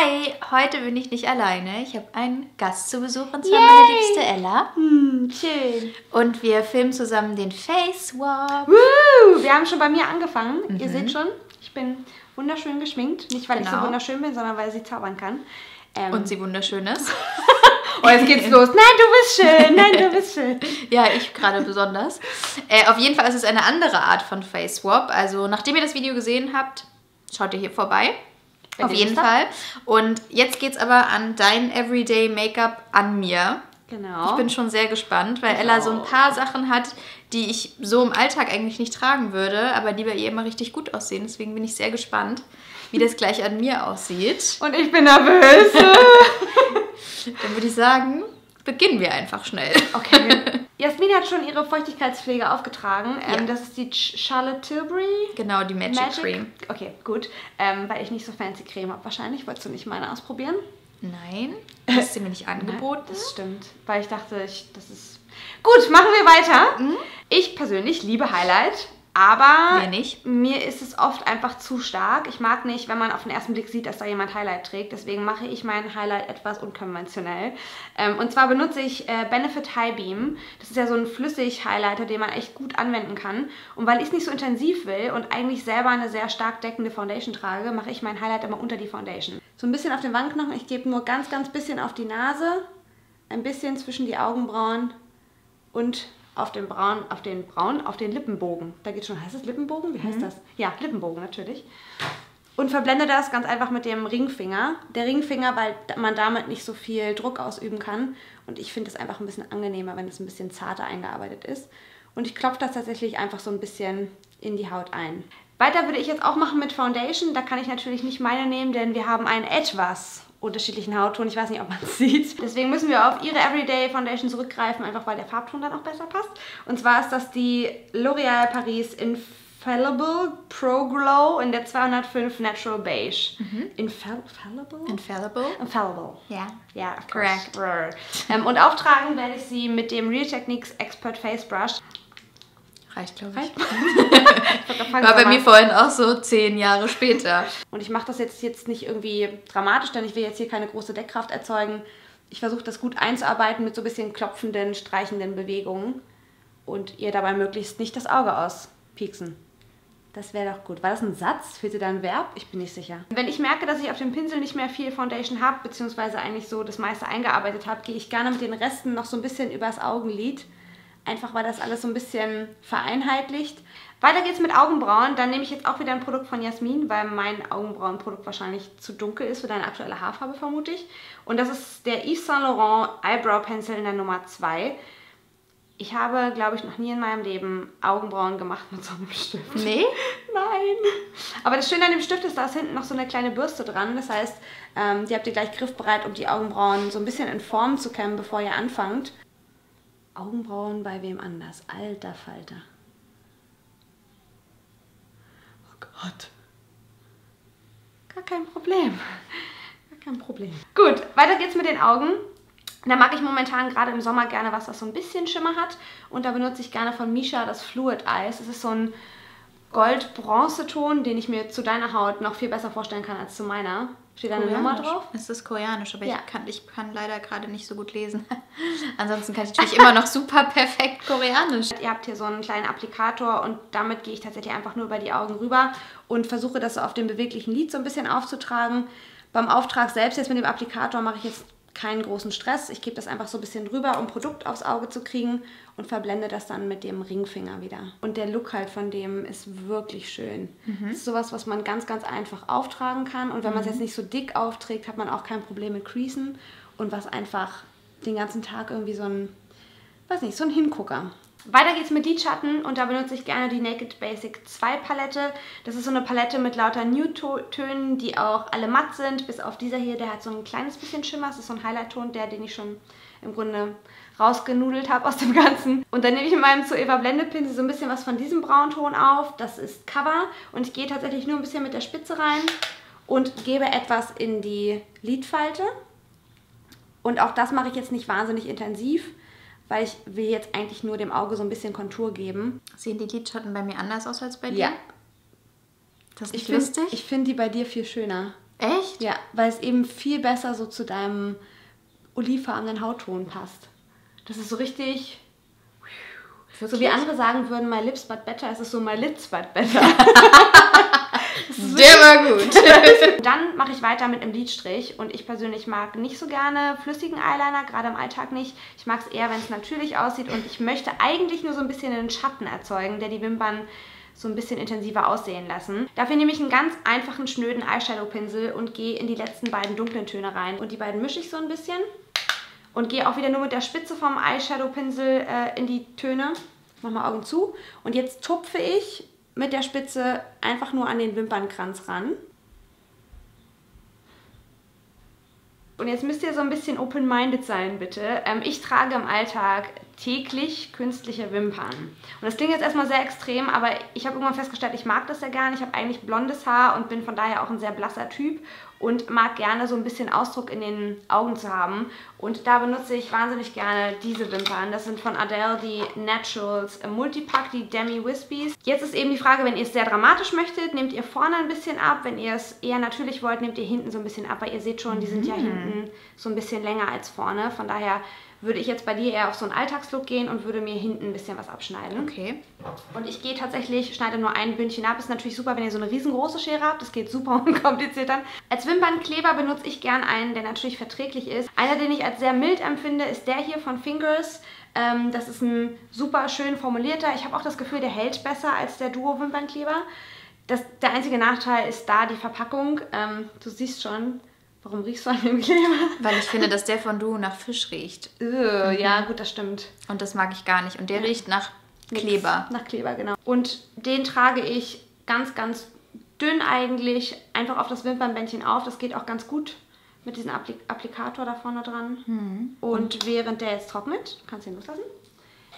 Hi, heute bin ich nicht alleine. Ich habe einen Gast zu Besuch und zwar Yay. meine liebste Ella. Hm, schön. Und wir filmen zusammen den Face Swap. Woo! Wir haben schon bei mir angefangen. Mhm. Ihr seht schon, ich bin wunderschön geschminkt. Nicht, weil genau. ich so genau. wunderschön bin, sondern weil sie zaubern kann. Ähm. Und sie wunderschön ist. oh, jetzt geht's los. Nein, du bist schön. Nein, du bist schön. ja, ich gerade besonders. Äh, auf jeden Fall ist es eine andere Art von Face Swap. Also, nachdem ihr das Video gesehen habt, schaut ihr hier vorbei. Auf jeden Fall. Und jetzt geht's aber an dein Everyday Make-up an mir. Genau. Ich bin schon sehr gespannt, weil Ella so ein paar Sachen hat, die ich so im Alltag eigentlich nicht tragen würde, aber die bei ihr immer richtig gut aussehen. Deswegen bin ich sehr gespannt, wie das gleich an mir aussieht. Und ich bin nervös. Dann würde ich sagen, beginnen wir einfach schnell. Okay. Jasmin hat schon ihre Feuchtigkeitspflege aufgetragen. Ja. Ähm, das ist die Charlotte Tilbury. Genau, die Magic, Magic. Cream. Okay, gut. Ähm, weil ich nicht so fancy Creme habe wahrscheinlich. Wolltest du nicht meine ausprobieren? Nein, hast du mir nicht angeboten. Nein, das stimmt. Weil ich dachte, ich, das ist... Gut, machen wir weiter. Mhm. Ich persönlich liebe Highlight. Aber mir ist es oft einfach zu stark. Ich mag nicht, wenn man auf den ersten Blick sieht, dass da jemand Highlight trägt. Deswegen mache ich meinen Highlight etwas unkonventionell. Ähm, und zwar benutze ich äh, Benefit High Beam. Das ist ja so ein Flüssig-Highlighter, den man echt gut anwenden kann. Und weil ich es nicht so intensiv will und eigentlich selber eine sehr stark deckende Foundation trage, mache ich meinen Highlight immer unter die Foundation. So ein bisschen auf den Wangenknochen. Ich gebe nur ganz, ganz bisschen auf die Nase, ein bisschen zwischen die Augenbrauen und auf den Braun, auf den Braun, auf den Lippenbogen. Da geht schon, heißt es Lippenbogen? Wie heißt mhm. das? Ja, Lippenbogen natürlich. Und verblende das ganz einfach mit dem Ringfinger. Der Ringfinger, weil man damit nicht so viel Druck ausüben kann. Und ich finde es einfach ein bisschen angenehmer, wenn es ein bisschen zarter eingearbeitet ist. Und ich klopfe das tatsächlich einfach so ein bisschen in die Haut ein. Weiter würde ich jetzt auch machen mit Foundation. Da kann ich natürlich nicht meine nehmen, denn wir haben einen etwas unterschiedlichen Hautton. Ich weiß nicht, ob man es sieht. Deswegen müssen wir auf ihre Everyday Foundation zurückgreifen, einfach weil der Farbton dann auch besser passt. Und zwar ist das die L'Oreal Paris Infallible Pro Glow in der 205 Natural Beige. Mhm. Infallible? Infallible? Infallible. Ja. Ja, correct. Ähm, und auftragen werde ich sie mit dem Real Techniques Expert Face Brush. Reicht, glaube ich. War bei mir vorhin auch so zehn Jahre später. Und ich mache das jetzt, jetzt nicht irgendwie dramatisch, denn ich will jetzt hier keine große Deckkraft erzeugen. Ich versuche das gut einzuarbeiten mit so ein bisschen klopfenden, streichenden Bewegungen und ihr dabei möglichst nicht das Auge auspieksen. Das wäre doch gut. War das ein Satz? Fehlte da ein Verb? Ich bin nicht sicher. Wenn ich merke, dass ich auf dem Pinsel nicht mehr viel Foundation habe, beziehungsweise eigentlich so das meiste eingearbeitet habe, gehe ich gerne mit den Resten noch so ein bisschen übers Augenlid Einfach weil das alles so ein bisschen vereinheitlicht. Weiter geht's mit Augenbrauen. Dann nehme ich jetzt auch wieder ein Produkt von Jasmin, weil mein Augenbrauenprodukt wahrscheinlich zu dunkel ist für deine aktuelle Haarfarbe, vermute ich. Und das ist der Yves Saint Laurent Eyebrow Pencil in der Nummer 2. Ich habe, glaube ich, noch nie in meinem Leben Augenbrauen gemacht mit so einem Stift. Nee? Nein. Aber das Schöne an dem Stift ist, da ist hinten noch so eine kleine Bürste dran. Das heißt, ähm, die habt ihr gleich griffbereit, um die Augenbrauen so ein bisschen in Form zu kämmen, bevor ihr anfangt. Augenbrauen bei wem anders. Alter Falter. Oh Gott. Gar kein Problem. Gar kein Problem. Gut, weiter geht's mit den Augen. Da mag ich momentan gerade im Sommer gerne was, das so ein bisschen Schimmer hat. Und da benutze ich gerne von Misha das Fluid Eyes. Das ist so ein Gold-Bronze-Ton, den ich mir zu deiner Haut noch viel besser vorstellen kann als zu meiner. Steht da eine Nummer drauf? Es ist koreanisch, aber ja. ich, kann, ich kann leider gerade nicht so gut lesen. Ansonsten kann ich natürlich immer noch super perfekt koreanisch. Ihr habt hier so einen kleinen Applikator und damit gehe ich tatsächlich einfach nur über die Augen rüber und versuche das so auf dem beweglichen Lid so ein bisschen aufzutragen. Beim Auftrag selbst jetzt mit dem Applikator mache ich jetzt keinen großen Stress. Ich gebe das einfach so ein bisschen drüber, um Produkt aufs Auge zu kriegen und verblende das dann mit dem Ringfinger wieder. Und der Look halt von dem ist wirklich schön. Mhm. Das ist sowas, was man ganz, ganz einfach auftragen kann. Und wenn mhm. man es jetzt nicht so dick aufträgt, hat man auch kein Problem mit Creasen. Und was einfach den ganzen Tag irgendwie so ein, weiß nicht, so ein Hingucker. Weiter geht's mit Lidschatten und da benutze ich gerne die Naked Basic 2 Palette. Das ist so eine Palette mit lauter Nude-Tönen, die auch alle matt sind, bis auf dieser hier, der hat so ein kleines bisschen Schimmer. Das ist so ein Highlight-Ton, der, den ich schon im Grunde rausgenudelt habe aus dem Ganzen. Und dann nehme ich in meinem zu Eva Blendepinsel so ein bisschen was von diesem Braunton auf. Das ist Cover und ich gehe tatsächlich nur ein bisschen mit der Spitze rein und gebe etwas in die Lidfalte. Und auch das mache ich jetzt nicht wahnsinnig intensiv, weil ich will jetzt eigentlich nur dem Auge so ein bisschen Kontur geben. Sehen die Lidschatten bei mir anders aus als bei dir? Ja. Das ist ich lustig. Find, ich finde die bei dir viel schöner. Echt? Ja, weil es eben viel besser so zu deinem olivfarbenen Hautton passt. Das ist so richtig. So wie andere sagen würden, my lips but better, ist es so my lips but better. Der war gut. Dann mache ich weiter mit einem Lidstrich und ich persönlich mag nicht so gerne flüssigen Eyeliner, gerade im Alltag nicht. Ich mag es eher, wenn es natürlich aussieht und ich möchte eigentlich nur so ein bisschen einen Schatten erzeugen, der die Wimpern so ein bisschen intensiver aussehen lassen. Dafür nehme ich einen ganz einfachen, schnöden Eyeshadow-Pinsel und gehe in die letzten beiden dunklen Töne rein. Und die beiden mische ich so ein bisschen und gehe auch wieder nur mit der Spitze vom Eyeshadow-Pinsel äh, in die Töne. Mach mal Augen zu. Und jetzt tupfe ich mit der Spitze einfach nur an den Wimpernkranz ran. Und jetzt müsst ihr so ein bisschen open-minded sein, bitte. Ähm, ich trage im Alltag täglich künstliche Wimpern. Und das klingt jetzt erstmal sehr extrem, aber ich habe irgendwann festgestellt, ich mag das ja gar. Ich habe eigentlich blondes Haar und bin von daher auch ein sehr blasser Typ und mag gerne so ein bisschen Ausdruck in den Augen zu haben. Und da benutze ich wahnsinnig gerne diese Wimpern. Das sind von Adele die Naturals Multipack, die Demi Wispies. Jetzt ist eben die Frage, wenn ihr es sehr dramatisch möchtet, nehmt ihr vorne ein bisschen ab. Wenn ihr es eher natürlich wollt, nehmt ihr hinten so ein bisschen ab. Weil ihr seht schon, die sind ja mhm. hinten so ein bisschen länger als vorne. Von daher würde ich jetzt bei dir eher auf so einen Alltagslook gehen und würde mir hinten ein bisschen was abschneiden. Okay. Und ich gehe tatsächlich, schneide nur ein Bündchen ab. Ist natürlich super, wenn ihr so eine riesengroße Schere habt. Das geht super unkompliziert dann. Als Wimpernkleber benutze ich gern einen, der natürlich verträglich ist. Einer, den ich als sehr mild empfinde, ist der hier von Fingers. Ähm, das ist ein super schön formulierter. Ich habe auch das Gefühl, der hält besser als der Duo-Wimpernkleber. Das, der einzige Nachteil ist da die Verpackung. Ähm, du siehst schon, Warum riechst du an dem Kleber? Weil ich finde, dass der von Duo nach Fisch riecht. mhm. Ja, gut, das stimmt. Und das mag ich gar nicht. Und der ja. riecht nach Kleber. Nix nach Kleber, genau. Und den trage ich ganz, ganz dünn eigentlich einfach auf das Wimpernbändchen auf. Das geht auch ganz gut mit diesem Appli Applikator da vorne dran. Mhm. Und, während der jetzt trocknet, kannst du ihn loslassen,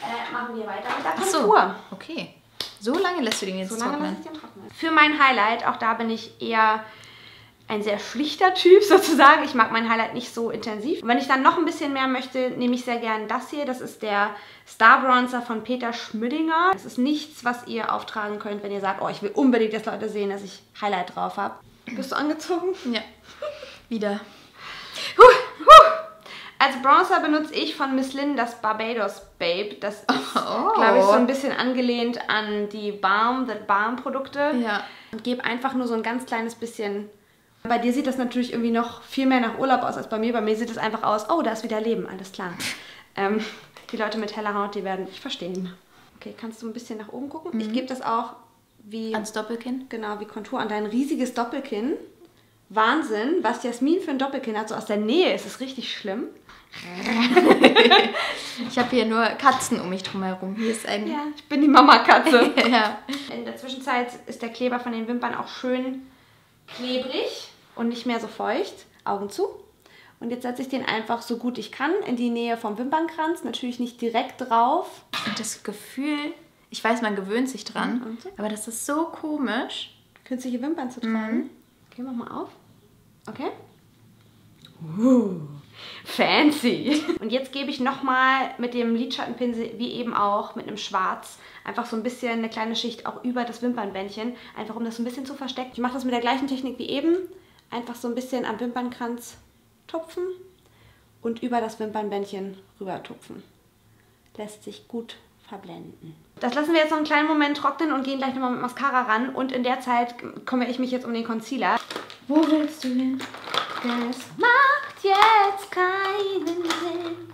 äh, machen wir weiter mit der Kontur. So. Okay. So lange lässt du den jetzt so lange trocknen? Lasse ich den trocknen. Für mein Highlight, auch da bin ich eher ein sehr schlichter Typ sozusagen. Ich mag mein Highlight nicht so intensiv. Und wenn ich dann noch ein bisschen mehr möchte, nehme ich sehr gerne das hier. Das ist der Star Bronzer von Peter Schmüdinger. Das ist nichts, was ihr auftragen könnt, wenn ihr sagt, oh, ich will unbedingt, dass Leute sehen, dass ich Highlight drauf habe. Bist du angezogen? Ja. Wieder. Huh, huh. Als Bronzer benutze ich von Miss Lynn das Barbados Babe. Das ist, oh. glaube ich, so ein bisschen angelehnt an die Balm, the Balm Produkte. Ja. Und gebe einfach nur so ein ganz kleines bisschen bei dir sieht das natürlich irgendwie noch viel mehr nach Urlaub aus als bei mir. Bei mir sieht es einfach aus, oh, da ist wieder Leben, alles klar. Ähm, die Leute mit heller Haut, die werden mich verstehen. Okay, kannst du ein bisschen nach oben gucken? Mhm. Ich gebe das auch wie... Ans Doppelkinn? Genau, wie Kontur an dein riesiges Doppelkinn. Wahnsinn, was Jasmin für ein Doppelkinn hat. So aus der Nähe ist es richtig schlimm. ich habe hier nur Katzen um mich drum herum. Hier ist ein. Ja, ich bin die Mama-Katze. ja. In der Zwischenzeit ist der Kleber von den Wimpern auch schön klebrig und nicht mehr so feucht. Augen zu. Und jetzt setze ich den einfach so gut ich kann in die Nähe vom Wimpernkranz. Natürlich nicht direkt drauf. Und das Gefühl, ich weiß, man gewöhnt sich dran, mhm. aber das ist so komisch. Künstliche Wimpern zu tragen. Mhm. Okay, mach mal auf. Okay. Uh, fancy. Und jetzt gebe ich nochmal mit dem Lidschattenpinsel, wie eben auch, mit einem Schwarz, einfach so ein bisschen eine kleine Schicht auch über das Wimpernbändchen, einfach um das ein bisschen zu verstecken. Ich mache das mit der gleichen Technik wie eben, einfach so ein bisschen am Wimpernkranz tupfen und über das Wimpernbändchen rüber tupfen. Lässt sich gut verblenden. Das lassen wir jetzt noch einen kleinen Moment trocknen und gehen gleich nochmal mit Mascara ran. Und in der Zeit kümmere ich mich jetzt um den Concealer. Wo willst du hin? Das macht jetzt keinen Sinn,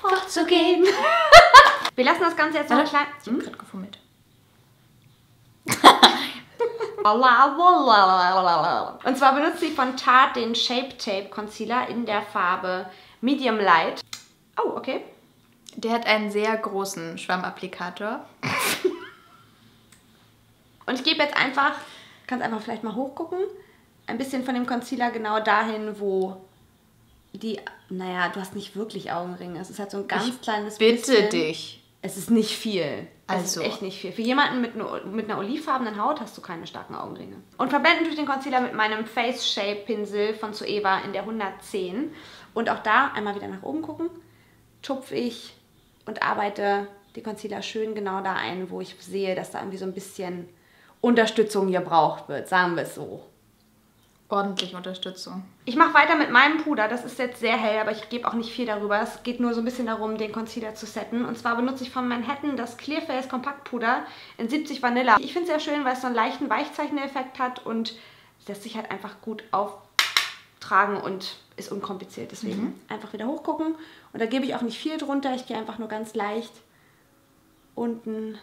fortzugehen. wir lassen das Ganze jetzt noch ein klein... Ich habe hm? gerade gefummelt. Und zwar benutze ich von Tarte den Shape Tape Concealer in der Farbe Medium Light. Oh, okay. Der hat einen sehr großen Schwammapplikator. Und ich gebe jetzt einfach, kannst einfach vielleicht mal hochgucken, ein bisschen von dem Concealer genau dahin, wo die, naja, du hast nicht wirklich Augenringe. Es ist halt so ein ganz ich kleines bitte bisschen. Bitte dich. Es ist nicht viel. Also. Es ist echt nicht viel. Für jemanden mit, mit einer olivfarbenen Haut hast du keine starken Augenringe. Und verblenden durch den Concealer mit meinem Face Shape Pinsel von Zoeva in der 110. Und auch da einmal wieder nach oben gucken. Tupfe ich und arbeite die Concealer schön genau da ein, wo ich sehe, dass da irgendwie so ein bisschen Unterstützung gebraucht wird. Sagen wir es so. Ordentlich Unterstützung. Ich mache weiter mit meinem Puder. Das ist jetzt sehr hell, aber ich gebe auch nicht viel darüber. Es geht nur so ein bisschen darum, den Concealer zu setten. Und zwar benutze ich von Manhattan das Clearface Kompaktpuder in 70 Vanilla. Ich finde es sehr schön, weil es so einen leichten Weichzeicheneffekt hat und lässt sich halt einfach gut auftragen und ist unkompliziert. Deswegen mhm. einfach wieder hochgucken. Und da gebe ich auch nicht viel drunter. Ich gehe einfach nur ganz leicht unten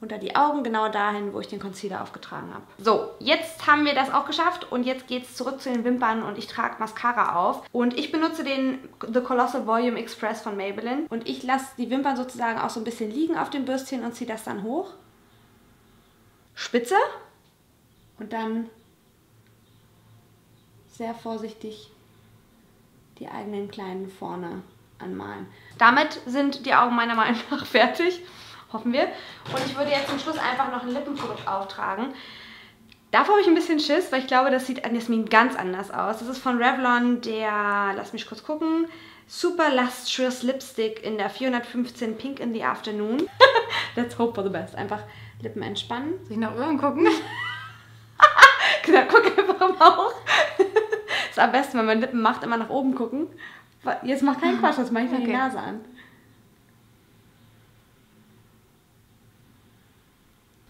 unter die Augen, genau dahin, wo ich den Concealer aufgetragen habe. So, jetzt haben wir das auch geschafft und jetzt geht es zurück zu den Wimpern und ich trage Mascara auf. Und ich benutze den The Colossal Volume Express von Maybelline und ich lasse die Wimpern sozusagen auch so ein bisschen liegen auf dem Bürstchen und ziehe das dann hoch. Spitze und dann sehr vorsichtig die eigenen kleinen vorne anmalen. Damit sind die Augen meiner Meinung nach fertig. Hoffen wir. Und ich würde jetzt zum Schluss einfach noch ein Lippenprodukt auftragen. Davor habe ich ein bisschen Schiss, weil ich glaube, das sieht an Jasmin ganz anders aus. Das ist von Revlon der, lass mich kurz gucken, Super Lustrous Lipstick in der 415 Pink in the Afternoon. Let's hope for the best. Einfach Lippen entspannen. Soll ich nach oben gucken? genau, guck einfach im Bauch. ist am besten, wenn man Lippen macht, immer nach oben gucken. Jetzt mach keinen Quatsch, das mache ich okay. die Nase an.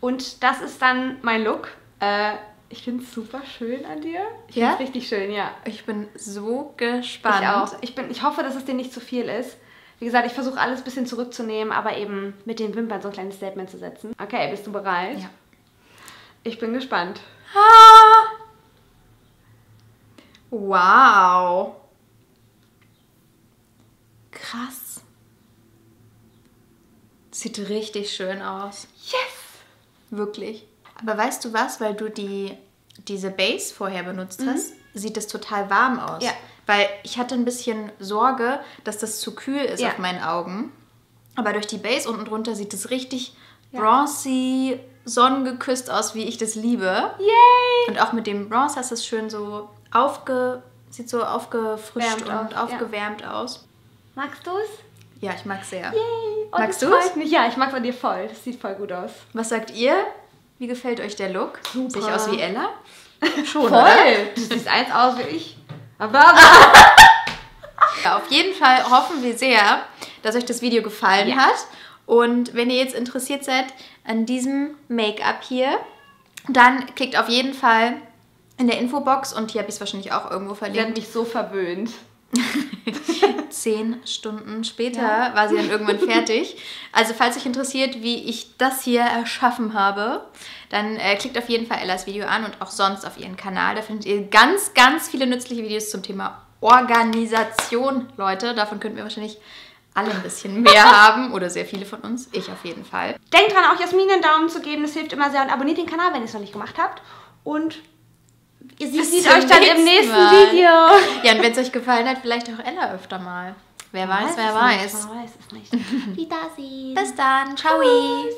Und das ist dann mein Look. Äh, ich finde es super schön an dir. Ich ja? finde es richtig schön, ja. Ich bin so gespannt. Ich auch. Ich, bin, ich hoffe, dass es dir nicht zu viel ist. Wie gesagt, ich versuche alles ein bisschen zurückzunehmen, aber eben mit den Wimpern so ein kleines Statement zu setzen. Okay, bist du bereit? Ja. Ich bin gespannt. Ah! Wow. Krass. Sieht richtig schön aus. Yes! Wirklich. Aber weißt du was, weil du die, diese Base vorher benutzt mhm. hast, sieht das total warm aus. Ja. Weil ich hatte ein bisschen Sorge, dass das zu kühl ist ja. auf meinen Augen. Aber durch die Base unten drunter sieht es richtig ja. bronzy, sonnengeküsst aus, wie ich das liebe. Yay! Und auch mit dem Bronze hast du es schön so aufge... Sieht so aufgefrischt Wärmt und auf. aufgewärmt aus. Magst du es? Ja, ich mag sehr. Yay! Oh, Magst du es? Ja, ich mag von dir voll. Das sieht voll gut aus. Was sagt ihr? Wie gefällt euch der Look? Super. Sehe ich aus wie Ella? Schon, voll. Oder? Du siehst eins aus wie ich. Aber, aber. ja, auf jeden Fall hoffen wir sehr, dass euch das Video gefallen ja. hat. Und wenn ihr jetzt interessiert seid an diesem Make-up hier, dann klickt auf jeden Fall in der Infobox und hier habe ich es wahrscheinlich auch irgendwo verlinkt. Ich werde mich so verwöhnt. Zehn Stunden später ja. war sie dann irgendwann fertig. Also falls euch interessiert, wie ich das hier erschaffen habe, dann äh, klickt auf jeden Fall Ellas Video an und auch sonst auf ihren Kanal. Da findet ihr ganz, ganz viele nützliche Videos zum Thema Organisation, Leute. Davon könnten wir wahrscheinlich alle ein bisschen mehr haben oder sehr viele von uns. Ich auf jeden Fall. Denkt dran, auch Jasmin einen Daumen zu geben. Das hilft immer sehr. Und abonniert den Kanal, wenn ihr es noch nicht gemacht habt. Und Ihr seht euch dann im nächsten mal. Video. Ja, und wenn es euch gefallen hat, vielleicht auch Ella öfter mal. Wer weiß, weiß wer weiß. Nicht, wer weiß es nicht. Bis dann. Ciao.